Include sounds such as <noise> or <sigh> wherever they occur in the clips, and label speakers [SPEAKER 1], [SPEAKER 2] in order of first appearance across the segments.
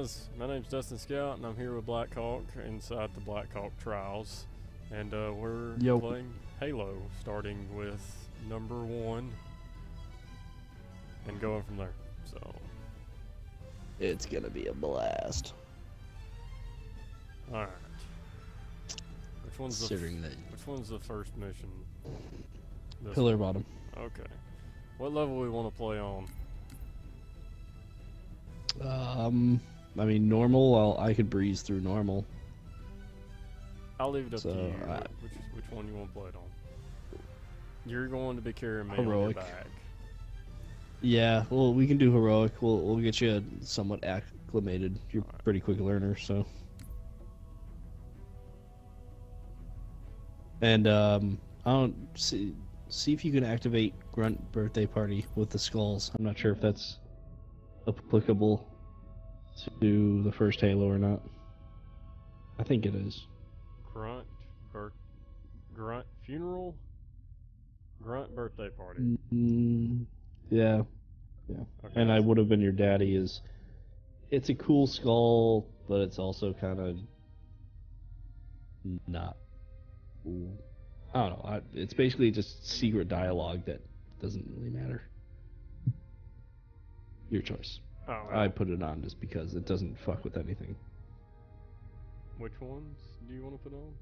[SPEAKER 1] Do it.
[SPEAKER 2] Hey guys, my name's Dustin Scout, and I'm here with Blackhawk inside the Blackhawk Trials, and uh, we're
[SPEAKER 1] Yo.
[SPEAKER 2] playing Halo, starting with number one, and going from there. So,
[SPEAKER 1] It's gonna be a blast.
[SPEAKER 2] all right. Which one's the
[SPEAKER 1] that
[SPEAKER 2] Which one's the first mission? This
[SPEAKER 1] Pillar of
[SPEAKER 2] Autumn. Okay. What level we want to play on?
[SPEAKER 1] Um, I mean normal. I'll, I could breeze through normal.
[SPEAKER 2] I'll leave it up
[SPEAKER 1] So,
[SPEAKER 2] to you.
[SPEAKER 1] uh,
[SPEAKER 2] which which one you want to play it on? You're going to be carrying me
[SPEAKER 1] Heroic.
[SPEAKER 2] on your back.
[SPEAKER 1] Yeah, well, we can do heroic. We'll we'll get you somewhat acclimated. You're a
[SPEAKER 2] Alright.
[SPEAKER 1] pretty quick learner, so. And um, I don't see see if you can activate Grunt Birthday Party with the skulls. I'm not sure if that's applicable to the first Halo or not. I think it is.
[SPEAKER 2] Grunt, birth, grunt funeral, grunt birthday party.
[SPEAKER 1] Mm, yeah,
[SPEAKER 2] Okay.
[SPEAKER 1] and I would have been your daddy is it's a cool skull, but it's also kind of not cool. I don't know. I, it's basically just secret dialogue that doesn't really matter. Your choice.
[SPEAKER 2] Oh,
[SPEAKER 1] I put it on just because it doesn't fuck with anything.
[SPEAKER 2] which ones do you want to put on?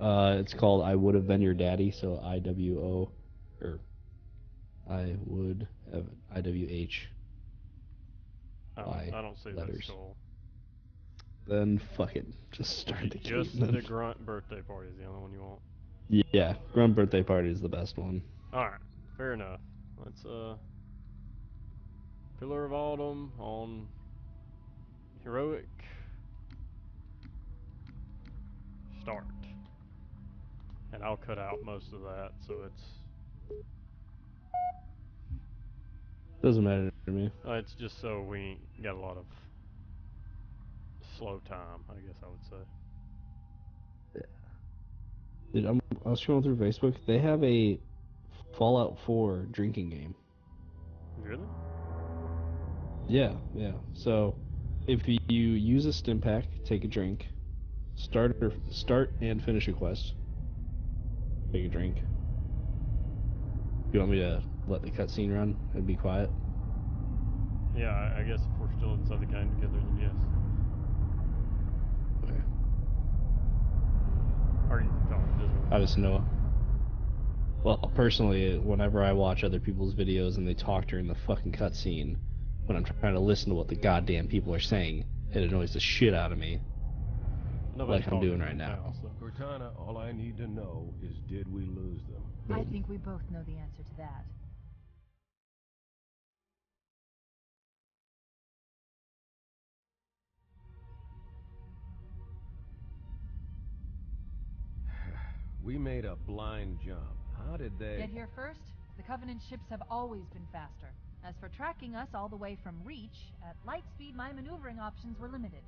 [SPEAKER 1] Uh, it's called I would have been your daddy, so I W O, or I would have I W H.
[SPEAKER 2] I don't, I don't see that
[SPEAKER 1] letters. Then fuck it, just start the
[SPEAKER 2] Just
[SPEAKER 1] game.
[SPEAKER 2] the
[SPEAKER 1] then.
[SPEAKER 2] grunt birthday party is the only one you want.
[SPEAKER 1] Yeah, Grunt Birthday Party is the best one.
[SPEAKER 2] All right, fair enough. Let's uh, Pillar of Autumn on heroic. Start. And I'll cut out most of that, so it's
[SPEAKER 1] Doesn't matter to me.
[SPEAKER 2] uh, it's just so we ain't got a lot of slow time. I guess I would say.
[SPEAKER 1] Dude, I'm, I was scrolling through Facebook. They have a Fallout 4 drinking game.
[SPEAKER 2] Really?
[SPEAKER 1] Yeah, yeah. So, if you use a stim pack, take a drink, start or start and finish a quest, take a drink. You want me to let the cutscene run and be quiet?
[SPEAKER 2] Yeah, I, guess if we're still inside the game together, then yes.
[SPEAKER 1] Okay.
[SPEAKER 2] Or you can talk. it doesn't really
[SPEAKER 1] I just know. Well, personally, whenever I watch other people's videos and they talk during the fucking cutscene, when I'm trying to listen to what the goddamn people are saying, it annoys the shit out of me.
[SPEAKER 2] Nobody's
[SPEAKER 1] like I'm doing right now.
[SPEAKER 2] so-
[SPEAKER 3] Cortana, all I need to know is did we lose them?
[SPEAKER 4] I think we both know the answer to that. <sighs>
[SPEAKER 3] We made a blind jump. How did they...
[SPEAKER 4] Get here first? The Covenant ships have always been faster. As for tracking us all the way from Reach, at light speed my maneuvering options were limited.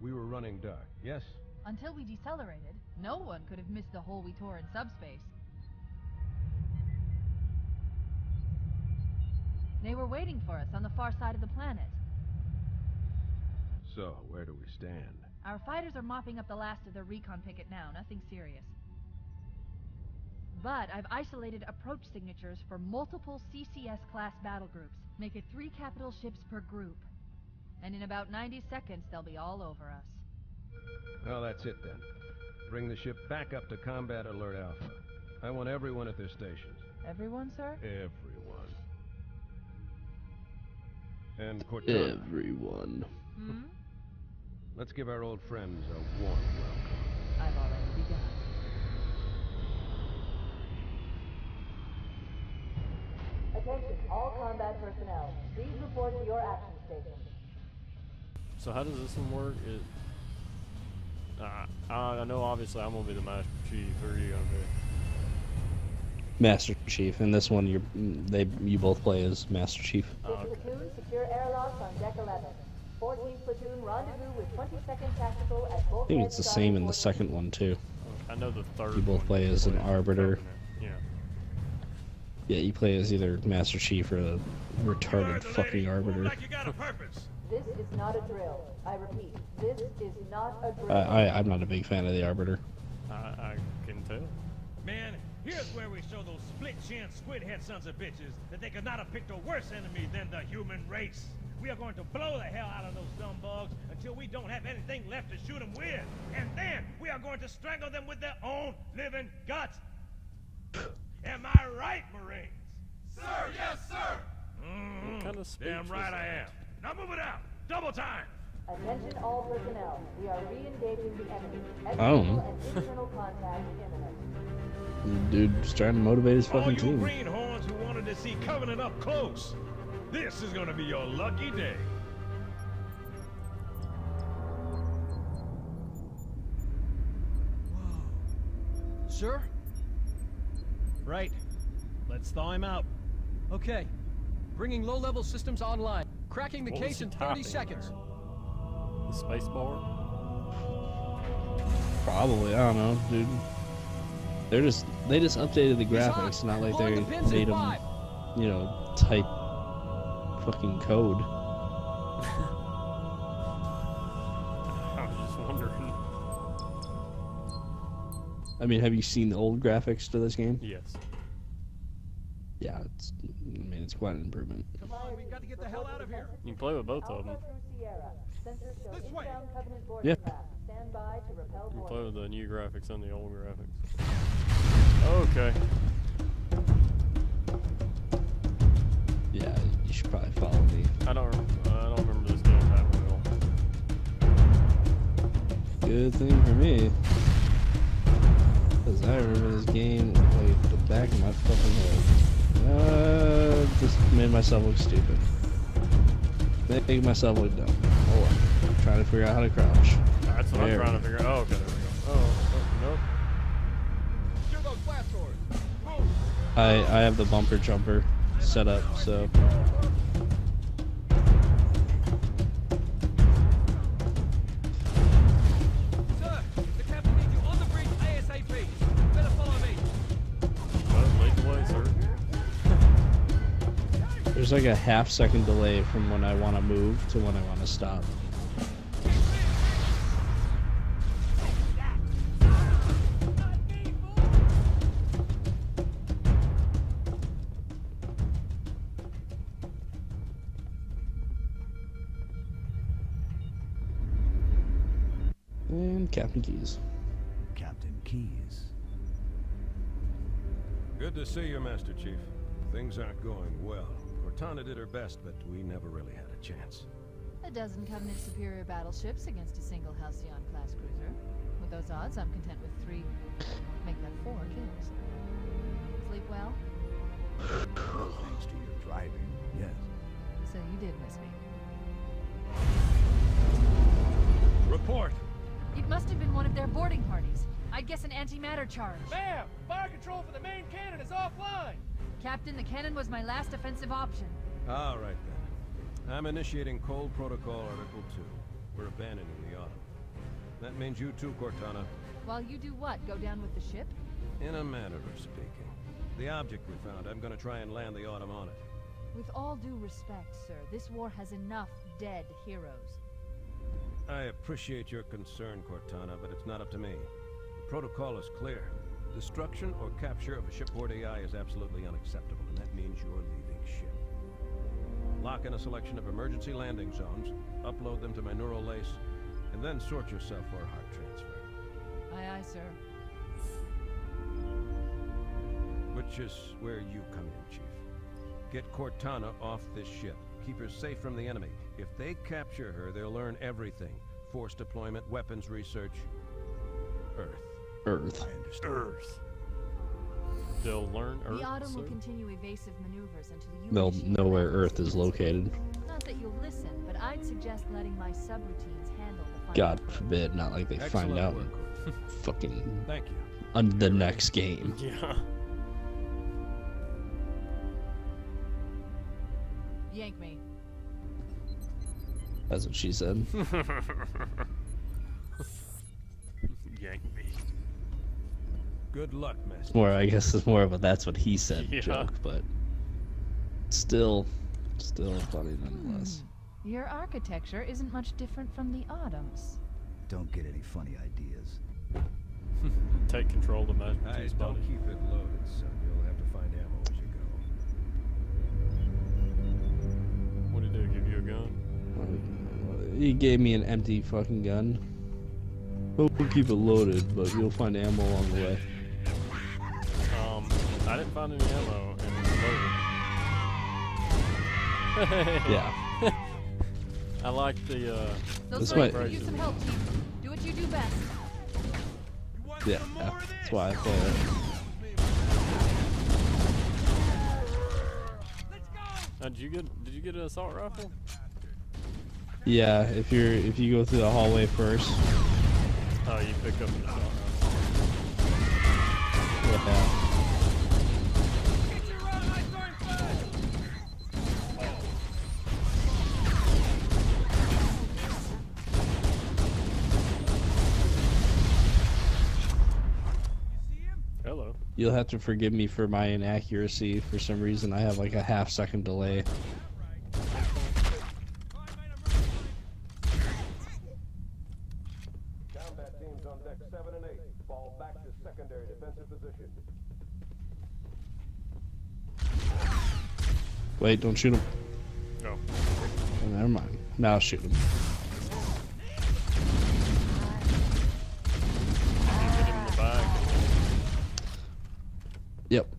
[SPEAKER 3] We were running dark, yes?
[SPEAKER 4] Until we decelerated, no one could have missed the hole we tore in subspace. They were waiting for us on the far side of the planet.
[SPEAKER 3] So, where do we stand?
[SPEAKER 4] Our fighters are mopping up the last of their recon picket now, nothing serious. But I've isolated approach signatures for multiple CCS-class battle groups. Make it three capital ships per group. And in about 90 seconds, they'll be all over us.
[SPEAKER 3] Well, that's it then. Bring the ship back up to Combat Alert Alpha. I want everyone at their stations.
[SPEAKER 4] Everyone, sir?
[SPEAKER 3] Everyone. And Cortana,
[SPEAKER 1] Everyone.
[SPEAKER 4] Hmm?
[SPEAKER 3] let's give our old friends a warm welcome.
[SPEAKER 5] Attention, all combat personnel. Please report to your action stations.
[SPEAKER 2] So how does this one work? It, uh, I I know obviously I'm gonna be the Master Chief. Who are you gonna be?
[SPEAKER 1] Master Chief, and this one you they you both play as Master Chief.
[SPEAKER 2] Oh, okay.
[SPEAKER 5] platoon, secure airlocks on deck 11. 14th platoon, rendezvous with 22nd Tactical at both
[SPEAKER 1] I think it's the same in the second one too.
[SPEAKER 2] I know the third.
[SPEAKER 1] You both play as an arbiter.
[SPEAKER 2] Yeah.
[SPEAKER 1] Yeah, you play as either Master Chief or the retarded fucking
[SPEAKER 6] lady.
[SPEAKER 1] Arbiter.
[SPEAKER 6] like you got a purpose.
[SPEAKER 5] This is not a drill. I repeat, this is not a drill.
[SPEAKER 1] I, I, I'm not a big fan of the Arbiter.
[SPEAKER 2] I, I can tell.
[SPEAKER 6] Man, here's where we show those split-chin, squid-head sons of bitches that they could not have picked a worse enemy than the human race. We are going to blow the hell out of those dumb bugs until we don't have anything left to shoot them with. And then we are going to strangle them with their own living guts. Am I right, Marines? Sir, yes, sir. Mm,
[SPEAKER 2] kind of speech
[SPEAKER 6] Damn
[SPEAKER 2] was
[SPEAKER 6] right I am. Now move it out. Double time.
[SPEAKER 5] Attention all personnel. We are re-engaging the enemy.
[SPEAKER 1] Oh.
[SPEAKER 5] External and internal contact imminent.
[SPEAKER 1] Dude's trying to motivate his
[SPEAKER 6] All
[SPEAKER 1] fucking
[SPEAKER 6] you
[SPEAKER 1] team.
[SPEAKER 6] greenhorns who wanted to see Covenant up close, this is gonna be your lucky day.
[SPEAKER 7] Sir? Right. Let's thaw him out. Okay. Bringing low-level systems online. Cracking the
[SPEAKER 2] What
[SPEAKER 7] case in 30
[SPEAKER 2] typing
[SPEAKER 7] seconds.
[SPEAKER 2] The space bar?
[SPEAKER 1] Probably, I don't know, dude. They're just they just updated the graphics, not like they
[SPEAKER 7] the
[SPEAKER 1] made them, you know, type fucking code. <laughs>
[SPEAKER 2] I
[SPEAKER 1] mean, have you seen the old graphics to this game?
[SPEAKER 2] Yes.
[SPEAKER 1] Yeah, it's I mean it's quite an improvement.
[SPEAKER 7] Come on, we've got to get the hell out of here.
[SPEAKER 2] You can play with both of them.
[SPEAKER 5] Alpha through Sierra. Sensors show
[SPEAKER 7] This way.
[SPEAKER 5] inbound Covenant boarding
[SPEAKER 1] Yeah.
[SPEAKER 5] Stand by to repel
[SPEAKER 2] You can play with the new graphics and the old graphics. Okay.
[SPEAKER 1] Yeah, you should probably follow me.
[SPEAKER 2] I don't. Uh, I don't remember this game that well.
[SPEAKER 1] Good thing for me. Because I remember this game like the back of my fucking head. Uh, just made myself look stupid. Make myself look dumb. Hold on. I'm trying to figure out how to crouch.
[SPEAKER 2] That's what
[SPEAKER 1] There
[SPEAKER 2] I'm trying to figure out. Oh, okay, there we go. Oh, oh nope.
[SPEAKER 7] Secure those blast doors.
[SPEAKER 1] I, I have the bumper jumper set up, so there's like a half second delay from when I want to move to when I want to stop. And Captain Keyes.
[SPEAKER 8] Captain Keyes.
[SPEAKER 3] Good to see you, Master Chief. Things aren't going well. Cortana did her best, but we never really had a chance.
[SPEAKER 4] A dozen Covenant superior battleships against a single Halcyon class cruiser. With those odds, I'm content with three. Make that four kills. Sleep well?
[SPEAKER 8] Thanks to your driving, yes.
[SPEAKER 4] So you did miss me.
[SPEAKER 6] Report.
[SPEAKER 4] It must have been one of their boarding parties. I'd guess an antimatter charge.
[SPEAKER 7] Ma'am, fire control for the main cannon is offline.
[SPEAKER 4] Captain, the cannon was my last offensive option.
[SPEAKER 3] All right, then. I'm initiating Cole Protocol Article 2. We're abandoning the Autumn. That means you too, Cortana.
[SPEAKER 4] While you do what? Go down with the ship?
[SPEAKER 3] In a manner of speaking. The object we found, I'm gonna try and land the Autumn on it.
[SPEAKER 4] With all due respect, sir, this war has enough dead heroes.
[SPEAKER 3] I appreciate your concern, Cortana, but it's not up to me. The protocol is clear. Destruction or capture of a shipboard AI is absolutely unacceptable, and that means you're leaving ship. Lock in a selection of emergency landing zones, upload them to my neural lace, and then sort yourself for a heart transfer.
[SPEAKER 4] Aye, aye, sir.
[SPEAKER 3] Which is where you come in, Chief. Get Cortana off this ship. Keep her safe from the enemy. If they capture her, they'll learn everything. Force deployment, weapons research, Earth.
[SPEAKER 1] Earth.
[SPEAKER 8] I understand.
[SPEAKER 2] Earth. They'll learn Earth.
[SPEAKER 4] the Autumn will continue evasive maneuvers until you
[SPEAKER 1] They'll
[SPEAKER 4] initiate
[SPEAKER 1] know where Earth is located.
[SPEAKER 4] Not that you'll listen, but I'd suggest letting my subroutines handle the final
[SPEAKER 1] God
[SPEAKER 4] approach.
[SPEAKER 1] forbid, not like they
[SPEAKER 3] Excellent
[SPEAKER 1] find out
[SPEAKER 3] work, <laughs>
[SPEAKER 1] fucking
[SPEAKER 3] Thank you.
[SPEAKER 1] on the next game.
[SPEAKER 2] Yeah.
[SPEAKER 4] Yank me.
[SPEAKER 1] That's what she said. <laughs>
[SPEAKER 2] Yank me.
[SPEAKER 3] Good luck, Master.
[SPEAKER 1] More, I guess, it's more of a that's what he said
[SPEAKER 2] Yeah.
[SPEAKER 1] joke, but still, still funny nonetheless. Hmm.
[SPEAKER 4] Your architecture isn't much different from the Autumn's.
[SPEAKER 8] Don't get any funny ideas. <laughs>
[SPEAKER 2] Take control of the
[SPEAKER 3] Hey,
[SPEAKER 2] Master's
[SPEAKER 3] don't keep it loaded, son. You'll have to find ammo as you go.
[SPEAKER 2] What did he do? Give you a gun?
[SPEAKER 1] Uh, he gave me an empty fucking gun. We'll keep it loaded, but you'll find ammo along the way.
[SPEAKER 2] I didn't find any ammo and it's loaded.
[SPEAKER 1] Yeah. <laughs>
[SPEAKER 2] I like the uh.
[SPEAKER 4] Those
[SPEAKER 1] This
[SPEAKER 4] boys
[SPEAKER 1] way-
[SPEAKER 4] use some help, Chief. Do what you do best.
[SPEAKER 1] Yeah, that's why I play it.
[SPEAKER 2] Uh, did you get? Did you get an assault rifle?
[SPEAKER 1] Yeah, if you're if you go through the hallway first.
[SPEAKER 2] Oh, you pick up an assault rifle.
[SPEAKER 1] Yeah. You'll have to forgive me for my inaccuracy. For some reason, I have like a half second delay.
[SPEAKER 3] Combat teams on deck 7 and 8. Fall back to secondary defensive position.
[SPEAKER 1] Wait, don't shoot him.
[SPEAKER 2] No.
[SPEAKER 1] Oh, never mind. Now shoot him.
[SPEAKER 2] Hit him in the back.
[SPEAKER 1] Yep.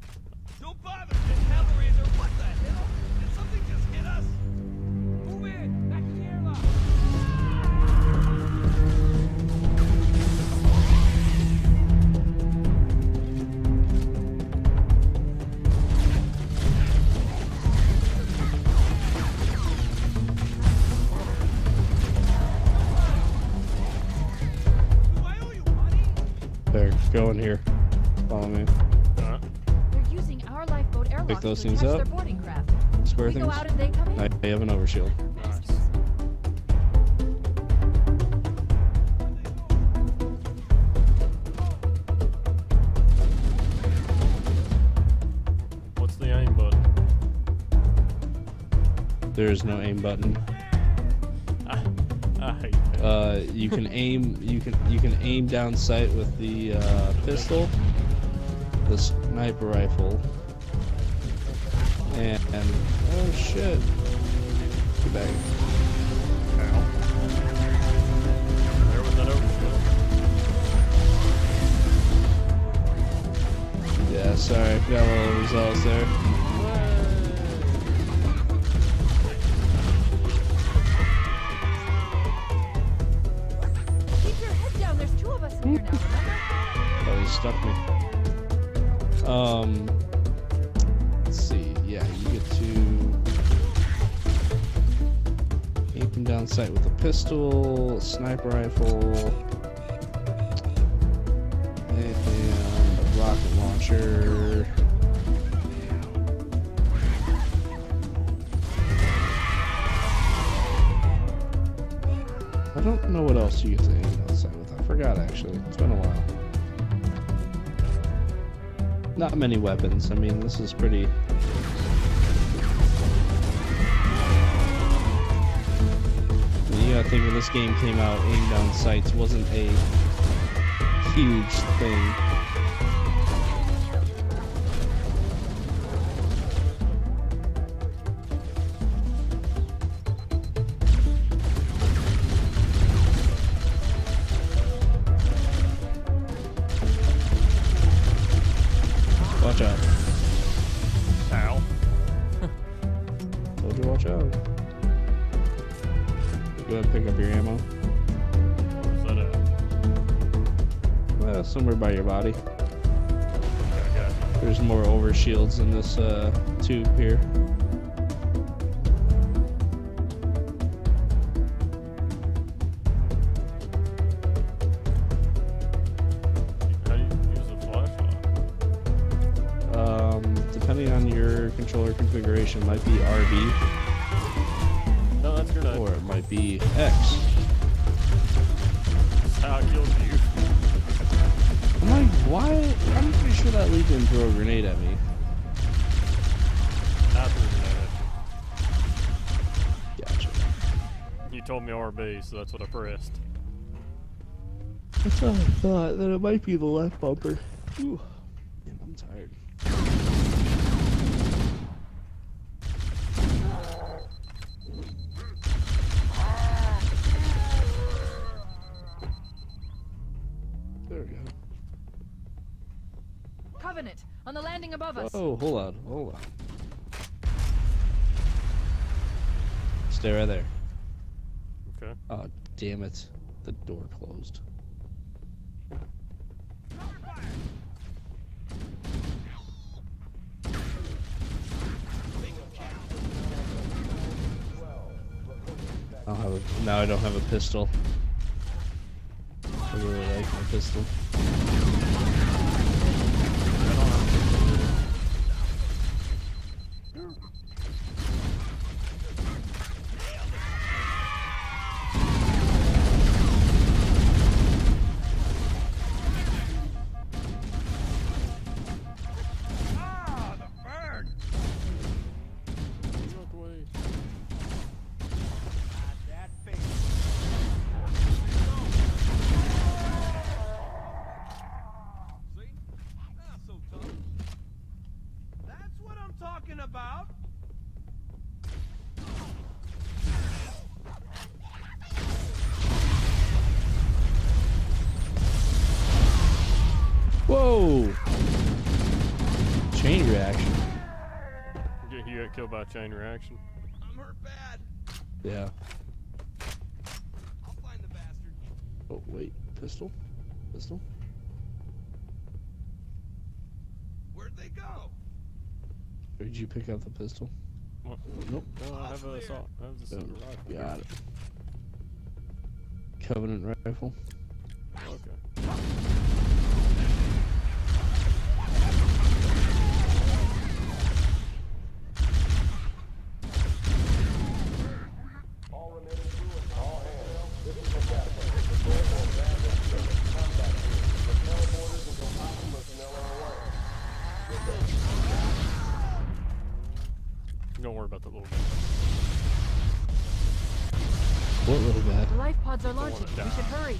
[SPEAKER 4] Lifeboat airlocks
[SPEAKER 1] those things up.
[SPEAKER 4] their boarding craft.
[SPEAKER 1] Square things.
[SPEAKER 4] go they.
[SPEAKER 1] I have an overshield.
[SPEAKER 2] Nice. What's the aim button?
[SPEAKER 1] There is no aim button.
[SPEAKER 2] I, <laughs> I hate that.
[SPEAKER 1] Uh, you can aim. You can you can aim down sight with the uh, pistol, the sniper rifle, oh shit!
[SPEAKER 2] Ow. There was that overkill.
[SPEAKER 1] Yeah, sorry, got a little results there. Pistol, sniper rifle, and rocket launcher. I don't know what else you aim down sight with. I forgot actually. It's been a while. Not many weapons. I mean, this is pretty. Think when this game came out, aim down sights wasn't a huge thing. Somewhere by your body. There's more over shields in this uh, tube here. Me
[SPEAKER 2] RB, so that's what I pressed.
[SPEAKER 1] That's what I thought. That it might be the left bumper. Ooh. Damn, I'm tired. There we go.
[SPEAKER 4] Covenant, on the landing above us.
[SPEAKER 1] Oh, hold on, hold on. Stay right there.
[SPEAKER 2] Okay.
[SPEAKER 1] Oh, damn it. The door closed. I don't have a, now I don't have a pistol. I really like my pistol.
[SPEAKER 2] By chain reaction.
[SPEAKER 7] I'm hurt bad.
[SPEAKER 1] Yeah.
[SPEAKER 7] I'll find the bastard.
[SPEAKER 1] Oh, wait. Pistol? Pistol?
[SPEAKER 7] Where'd they go?
[SPEAKER 1] Or did you pick up the pistol?
[SPEAKER 2] What?
[SPEAKER 1] Nope.
[SPEAKER 2] No, I have a assault. I have a
[SPEAKER 1] Oh,
[SPEAKER 2] rifle.
[SPEAKER 1] got it. Covenant rifle.
[SPEAKER 2] Okay. About the little guy.
[SPEAKER 1] What little guy?
[SPEAKER 4] The life pods are launching. We should hurry.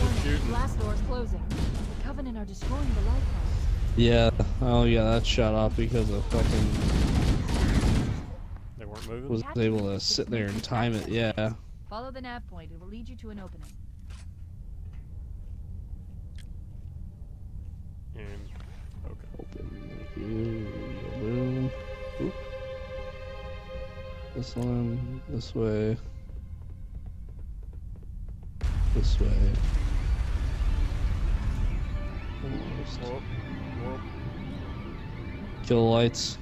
[SPEAKER 4] Warning,
[SPEAKER 2] shooting.
[SPEAKER 4] Blast doors closing. The Covenant are destroying the life pods.
[SPEAKER 1] Yeah. Oh, yeah, that shot off because of fucking
[SPEAKER 2] They weren't moving.
[SPEAKER 1] was able to sit there and time it. Yeah.
[SPEAKER 4] Follow the nav point. It will lead you to an opening.
[SPEAKER 2] And okay.
[SPEAKER 1] Open. Thank you. Boom. Oop. This one. This way. This way. Almost. Kill lights.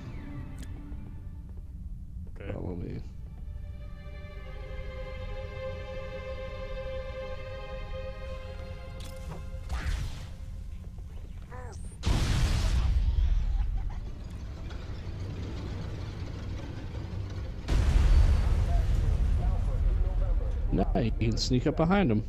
[SPEAKER 1] Sneak up behind him.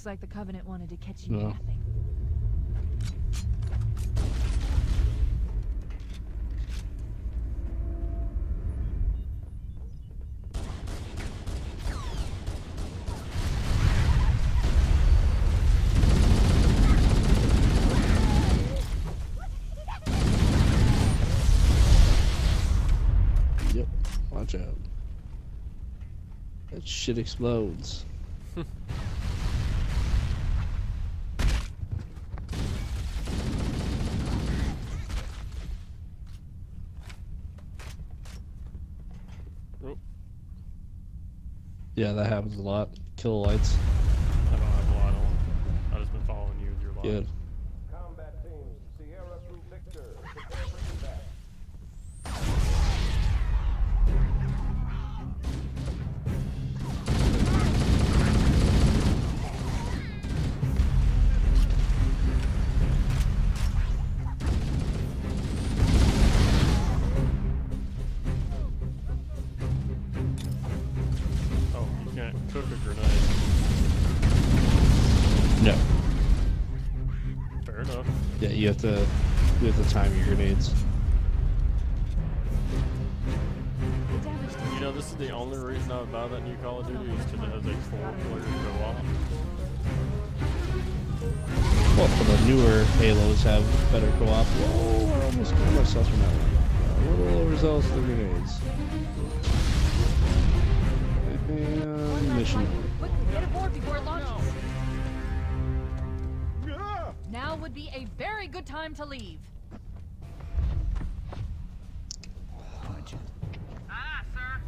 [SPEAKER 4] Looks like the Covenant wanted to catch you
[SPEAKER 1] No.
[SPEAKER 4] napping.
[SPEAKER 1] Yep. Watch out. That shit explodes. Yeah, that happens a lot. Kill the lights.
[SPEAKER 2] I don't have a light on. I've just been following you with your light.
[SPEAKER 1] Good. Yeah, you have to you have to time your grenades.
[SPEAKER 4] The damage to
[SPEAKER 2] You know, this is the only reason I would buy that new Call of Duty is because it has a four-player co-op.
[SPEAKER 1] Well, for the newer Halos have better co-op. Whoa, I almost got myself from that one. Uh, what a little overzealous with the grenades. And mission.
[SPEAKER 4] Now would be a very good time to leave.
[SPEAKER 9] Aye, sir.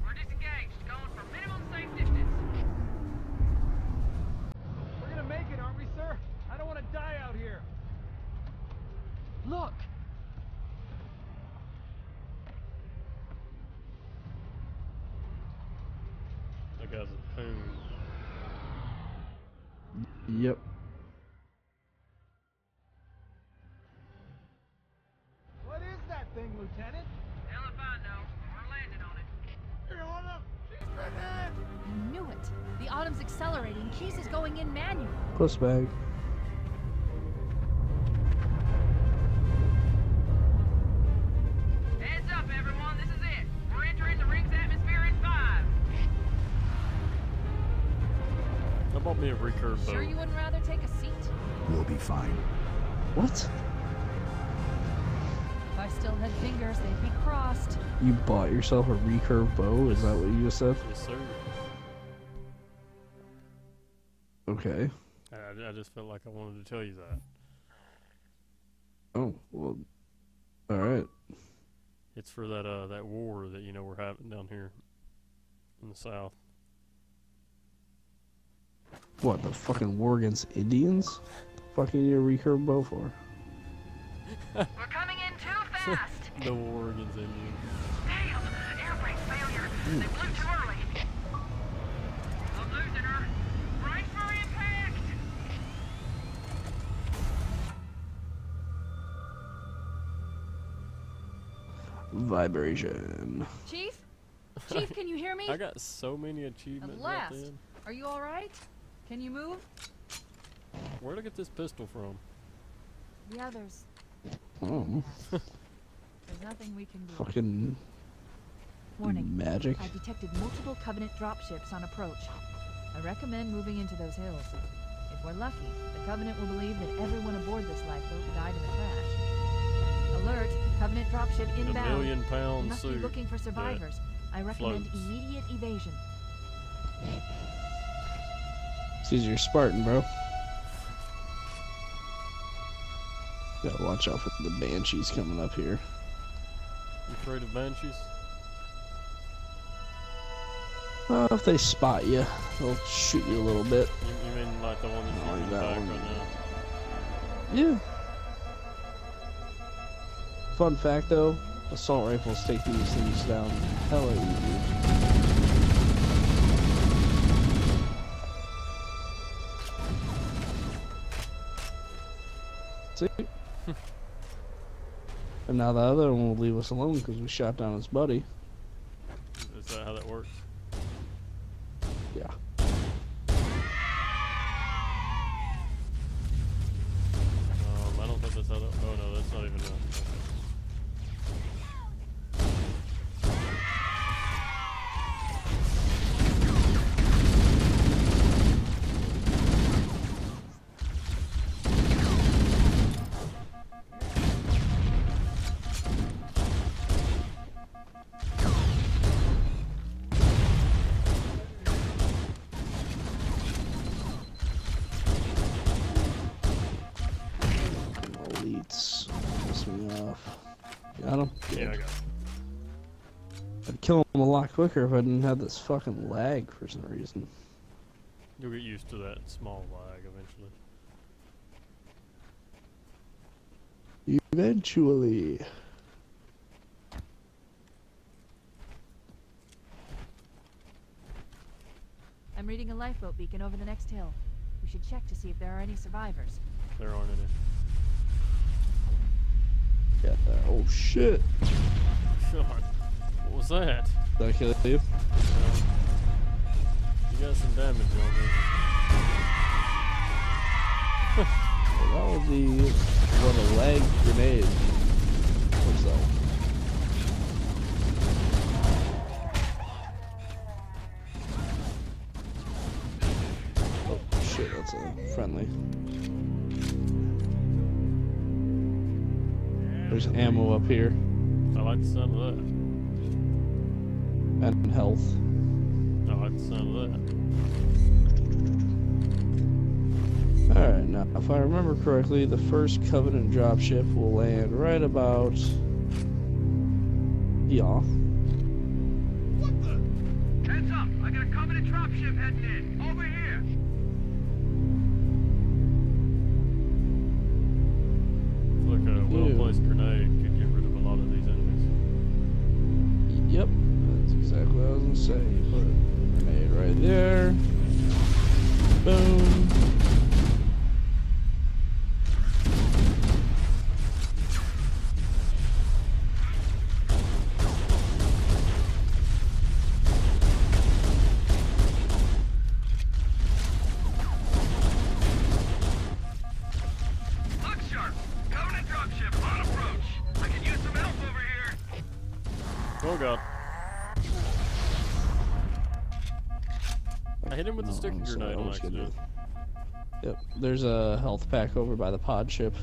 [SPEAKER 9] We're disengaged, going for minimum safe distance.
[SPEAKER 7] We're gonna make it, aren't we, sir? I don't want to die out here. Look!
[SPEAKER 2] That guy's a coon.
[SPEAKER 1] Yep.
[SPEAKER 7] What is that thing, Lieutenant?
[SPEAKER 9] Hell if I know. We're landing on it.
[SPEAKER 7] Here, hold up! She's grenade!
[SPEAKER 4] I knew it. The Autumn's accelerating. Keyes is going in manual.
[SPEAKER 1] Puss bag.
[SPEAKER 9] Heads up, everyone. This is it. We're entering the ring's atmosphere in five.
[SPEAKER 2] How about me a recurve
[SPEAKER 4] Sure you wouldn't rather take a seat?
[SPEAKER 8] We'll be fine.
[SPEAKER 1] What?
[SPEAKER 4] If I still had fingers, they'd be crossed.
[SPEAKER 1] You bought yourself a recurve bow? Is that what you just said?
[SPEAKER 2] Yes, sir.
[SPEAKER 1] Okay.
[SPEAKER 2] I, I just felt like I wanted to tell you that.
[SPEAKER 1] Oh well. All right.
[SPEAKER 2] It's for that uh that war that you know we're having down here in the south.
[SPEAKER 1] What the fucking war against Indians? the Fucking need a recurve bow for?
[SPEAKER 9] We're coming in too fast.
[SPEAKER 2] The war against Indians.
[SPEAKER 9] Damn! Air brake failure. They blew too early. I'm losing her. Brace for impact.
[SPEAKER 1] Vibration.
[SPEAKER 4] Chief? Chief, can you hear me? <laughs>
[SPEAKER 2] I got so many achievements
[SPEAKER 4] At last.
[SPEAKER 2] then.
[SPEAKER 4] Are you alright? Can you move?
[SPEAKER 2] Where'd I get this pistol from?
[SPEAKER 4] The others.
[SPEAKER 1] Oh,
[SPEAKER 4] There's nothing we can do.
[SPEAKER 1] fucking
[SPEAKER 4] Warning.
[SPEAKER 1] magic.
[SPEAKER 4] I've detected multiple Covenant dropships on approach. I recommend moving into those hills. If we're lucky, the Covenant will believe that everyone aboard this lifeboat died in the crash. Alert! Covenant dropship
[SPEAKER 2] The
[SPEAKER 4] inbound.
[SPEAKER 2] million
[SPEAKER 4] pound
[SPEAKER 2] pound
[SPEAKER 4] must
[SPEAKER 2] suit.
[SPEAKER 4] be looking for survivors. I recommend
[SPEAKER 2] floats.
[SPEAKER 4] immediate evasion.
[SPEAKER 1] Caesar you're Spartan, bro. Gotta watch out for the banshees coming up here.
[SPEAKER 2] You afraid of banshees?
[SPEAKER 1] Uh, if they spot you, they'll shoot you a little bit.
[SPEAKER 2] You, you mean like the one that's shooting in the back
[SPEAKER 1] one.
[SPEAKER 2] right now?
[SPEAKER 1] Yeah. Fun fact though, assault rifles take these things down hella easy. And now the other one will leave us alone because we shot down his buddy. Elites. Piss me. Got him?
[SPEAKER 2] yeah, I got. It.
[SPEAKER 1] I'd kill him a lot quicker if I didn't have this fucking lag for some reason.
[SPEAKER 2] You'll get used to that small lag eventually.
[SPEAKER 1] Eventually.
[SPEAKER 4] I'm reading a lifeboat beacon over the next hill. We should check to see if there are any survivors.
[SPEAKER 2] There aren't any.
[SPEAKER 1] Yeah. Oh shit.
[SPEAKER 2] God. What was that?
[SPEAKER 1] Did I kill you?
[SPEAKER 2] You got some damage on me.
[SPEAKER 1] Well, that was the what a lag grenade. What's that? Oh shit, that's a friendly. There's ammo up here
[SPEAKER 2] I like the sound of that.
[SPEAKER 1] and health.
[SPEAKER 2] I like the sound of that.
[SPEAKER 1] Alright, now if I remember correctly, the first Covenant dropship will land right about yeah.
[SPEAKER 9] Heads up! I got a Covenant dropship heading in.
[SPEAKER 2] A well-placed grenade could get rid of a lot of these enemies.
[SPEAKER 1] Yep, that's exactly what I was gonna say. You put a grenade right there. Boom. I'm sorry,
[SPEAKER 2] grenade
[SPEAKER 1] I
[SPEAKER 2] on
[SPEAKER 1] was gonna-
[SPEAKER 2] accident.
[SPEAKER 1] Yep, there's a health pack over by the pod ship.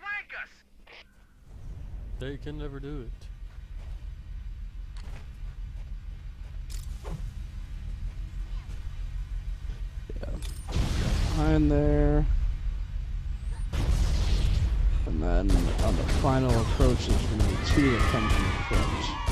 [SPEAKER 9] Flank us.
[SPEAKER 2] They can never do it. Yeah.
[SPEAKER 1] Behind there. And then on the final approach, there's gonna be two that come from the front.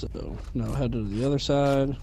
[SPEAKER 1] So now head to the other side.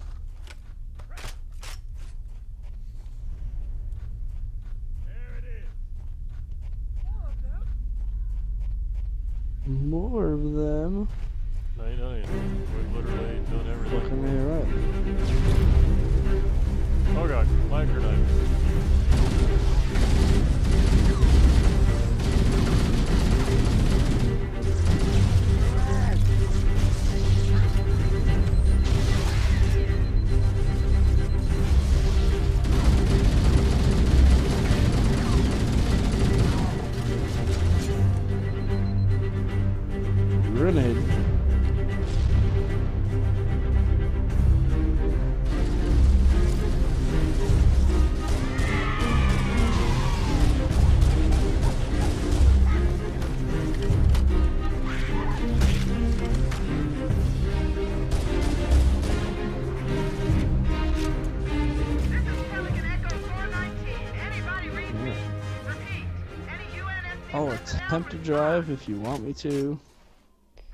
[SPEAKER 1] Drive if you want me to.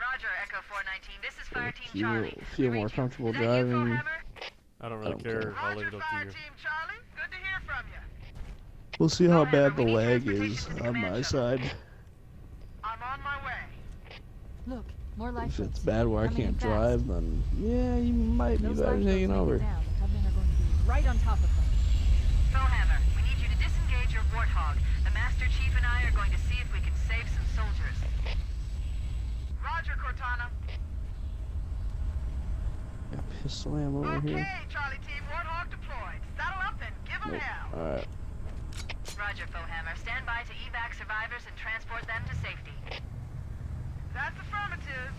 [SPEAKER 9] Roger, Echo 419. This is Fireteam
[SPEAKER 1] you
[SPEAKER 9] Charlie.
[SPEAKER 1] feel
[SPEAKER 9] We
[SPEAKER 1] more comfortable
[SPEAKER 9] Is you,
[SPEAKER 1] driving.
[SPEAKER 2] I don't
[SPEAKER 1] I
[SPEAKER 2] really
[SPEAKER 1] don't
[SPEAKER 2] care.
[SPEAKER 1] care.
[SPEAKER 2] I'll leave it up to you.
[SPEAKER 9] Team Charlie. Good to hear from you.
[SPEAKER 1] We'll see how bad the
[SPEAKER 9] we
[SPEAKER 1] lag is on my side.
[SPEAKER 9] I'm on my way.
[SPEAKER 4] Look, more
[SPEAKER 1] If
[SPEAKER 4] lifeboats.
[SPEAKER 1] it's bad where I
[SPEAKER 4] Coming
[SPEAKER 1] can't drive, then yeah, you might be better
[SPEAKER 4] lifeboats
[SPEAKER 1] taking over.
[SPEAKER 4] down. The Covenant are going to be right on top of them.
[SPEAKER 9] Foehammer, we need you to disengage your Warthog. The Master Chief and I are going to see if we can save some soldiers. Roger, Cortana.
[SPEAKER 1] Pistol ammo over
[SPEAKER 9] Okay,
[SPEAKER 1] here.
[SPEAKER 9] Charlie Team, Warthog deployed. Saddle up and give 'em
[SPEAKER 1] Nope.
[SPEAKER 9] hell.
[SPEAKER 1] Alright.
[SPEAKER 9] Roger, Foehammer. Stand by to evac survivors and transport them to safety. That's affirmative.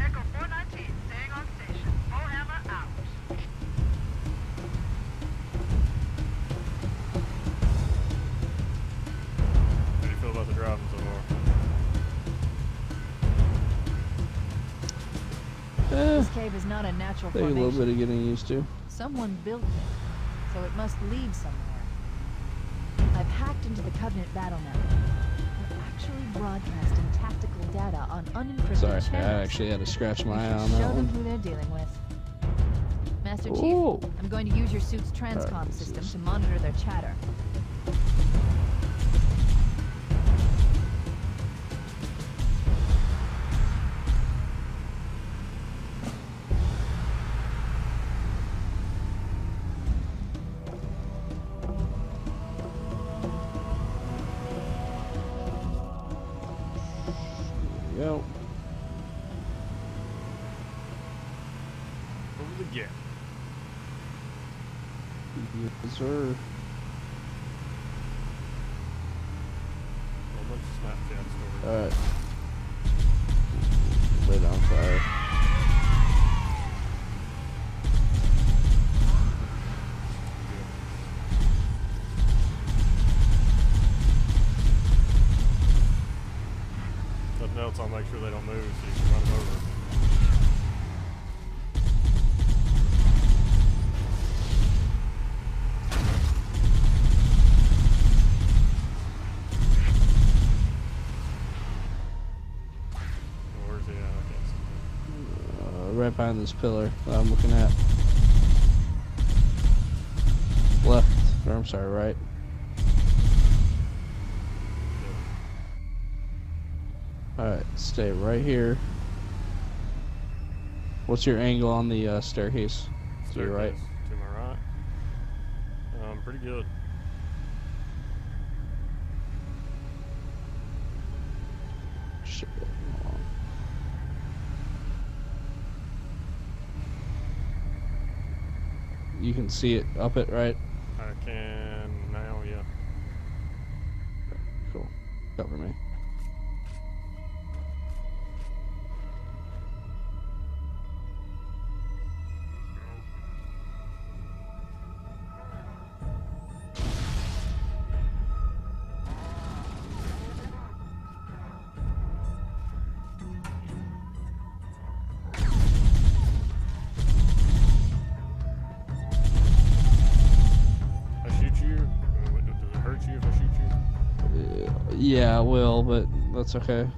[SPEAKER 9] Echo 419, staying on station. Foehammer out.
[SPEAKER 4] This cave is not a natural
[SPEAKER 1] take a little bit of getting used to.
[SPEAKER 4] Someone built it, so it must lead somewhere. I've hacked into the Covenant battle network. We're actually broadcasting tactical data on unencrypted
[SPEAKER 1] Sorry, I actually had to scratch my eye on
[SPEAKER 4] show
[SPEAKER 1] that
[SPEAKER 4] them
[SPEAKER 1] one.
[SPEAKER 4] who they're dealing with. Master
[SPEAKER 1] Ooh.
[SPEAKER 4] Chief, I'm going to use your suit's transcom
[SPEAKER 1] this
[SPEAKER 4] system to monitor their chatter.
[SPEAKER 1] Sir. Behind this pillar that I'm looking at. Left. Or I'm sorry, right. Alright, stay right here. What's your angle on the uh, staircase? To your right.
[SPEAKER 2] To my right. Um, pretty good.
[SPEAKER 1] Shit. hold on. You can see it up it, right?
[SPEAKER 2] I can now, yeah.
[SPEAKER 1] Cool. Cover me. That's okay.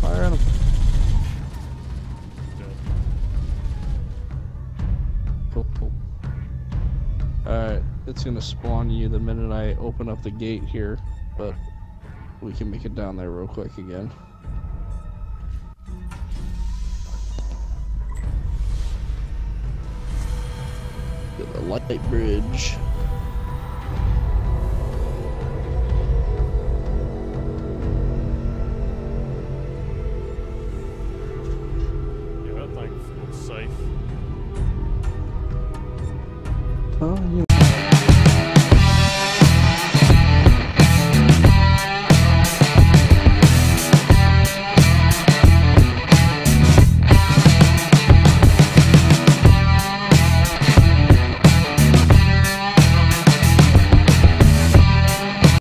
[SPEAKER 1] Fire at him. Cool, cool. Alright, it's gonna spawn you the minute I open up the gate here, but we can make it down there real quick again. Light bridge.